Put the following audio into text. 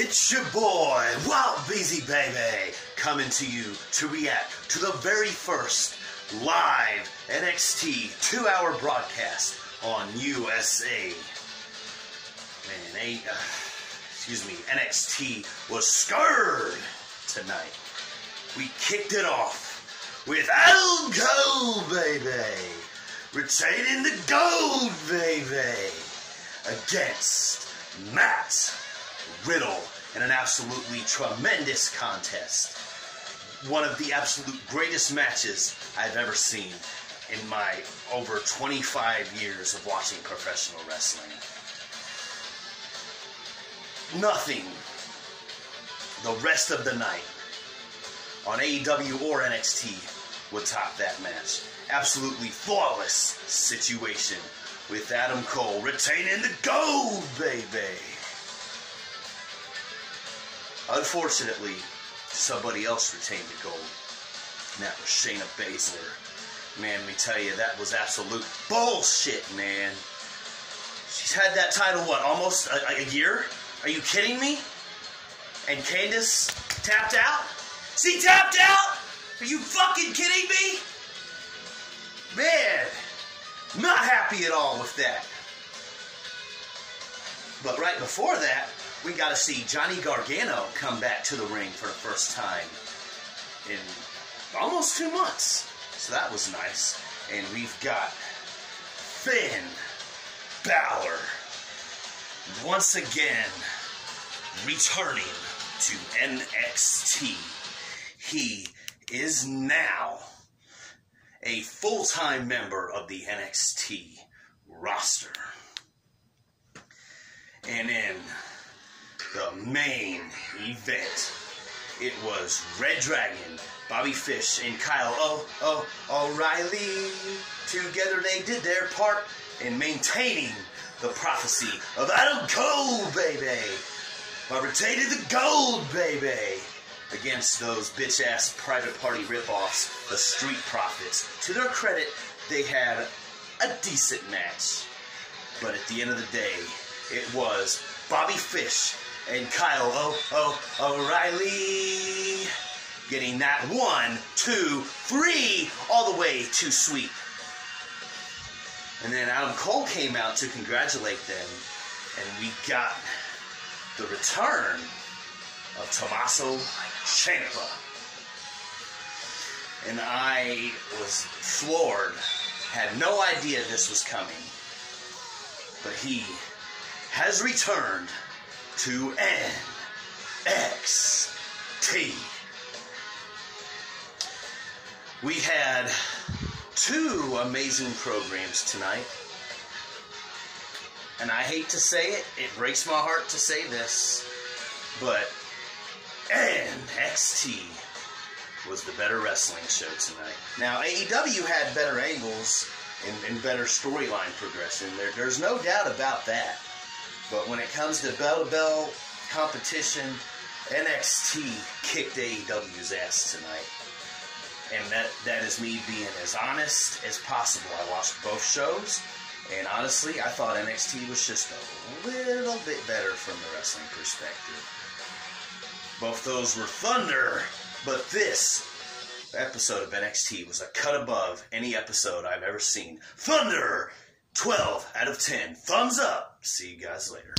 It's your boy, Wild Beezy Baby, coming to you to react to the very first live NXT two hour broadcast on USA. Man, a, uh, excuse me, NXT was scared tonight. We kicked it off with Adam Cole, baby, retaining the gold, baby, against Matt Riddle in an absolutely tremendous contest. One of the absolute greatest matches I've ever seen in my over 25 years of watching professional wrestling. Nothing the rest of the night on AEW or NXT would top that match. Absolutely flawless situation with Adam Cole retaining the gold, baby. Unfortunately, somebody else retained the gold. And that was Shayna Baszler. Man, let me tell you, that was absolute bullshit, man. She's had that title, what, almost a, a year? Are you kidding me? And Candice tapped out? She tapped out? Are you fucking kidding me? Man, not happy at all with that. But right before that, we got to see Johnny Gargano come back to the ring for the first time in almost two months. So that was nice. And we've got Finn Balor once again returning to NXT. He is now a full time member of the NXT roster. And in the main event. It was Red Dragon, Bobby Fish, and Kyle O. O. O'Reilly. Together they did their part in maintaining the prophecy of Adam Cole, baby. By retaining the gold, baby. Against those bitch ass private party ripoffs, the Street Profits. To their credit, they had a decent match. But at the end of the day, it was Bobby Fish and Kyle. O'Reilly getting that one, two, three, all the way to sweep. And then Adam Cole came out to congratulate them, and we got the return of Tommaso Ciampa. And I was floored, had no idea this was coming. But he has returned to NXT. We had two amazing programs tonight. And I hate to say it, it breaks my heart to say this, but NXT was the better wrestling show tonight. Now, AEW had better angles and, and better storyline progression. There, there's no doubt about that. But when it comes to bell to bell competition, NXT kicked AEW's ass tonight. And that, that is me being as honest as possible. I watched both shows, and honestly, I thought NXT was just a little bit better from the wrestling perspective. Both those were thunder, but this episode of NXT was a cut above any episode I've ever seen. Thunder! 12 out of 10. Thumbs up. See you guys later.